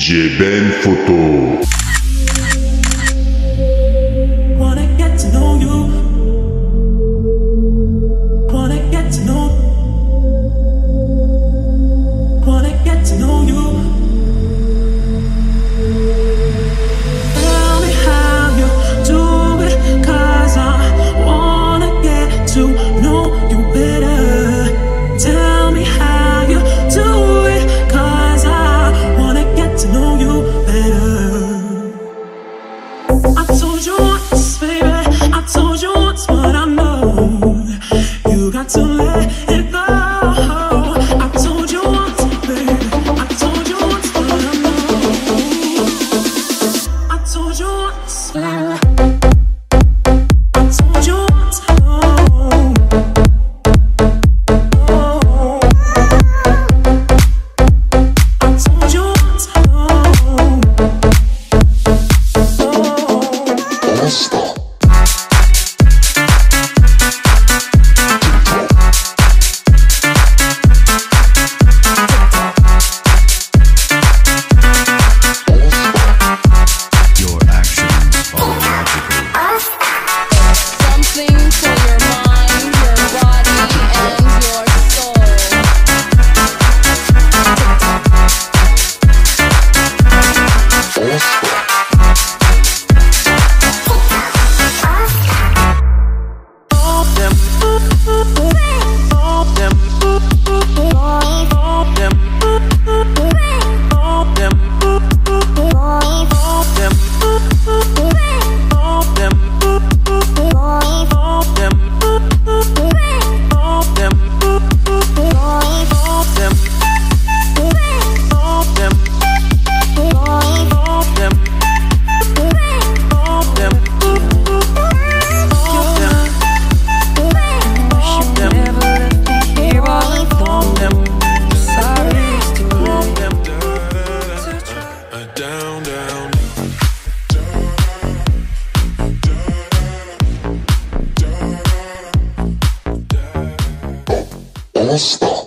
DJ Ben Photo. した。esto.